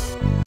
you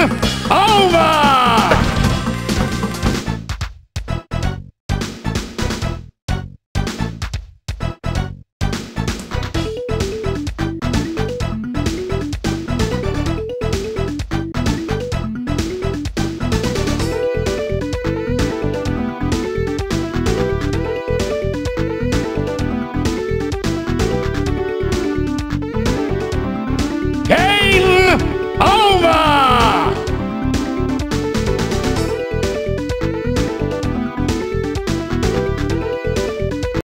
over!